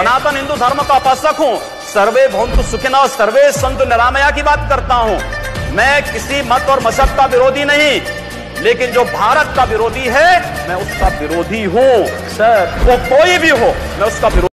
सनातन हिंदू धर्म का उपासक हूँ। सर्वे भवंतु सुखिना सर्वे संतु निरामया की बात करता हूँ। मैं किसी मत और मज़हब का विरोधी नहीं लेकिन जो भारत का विरोधी है मैं उसका विरोधी हूँ। सर वो कोई भी हो मैं उसका विरोधी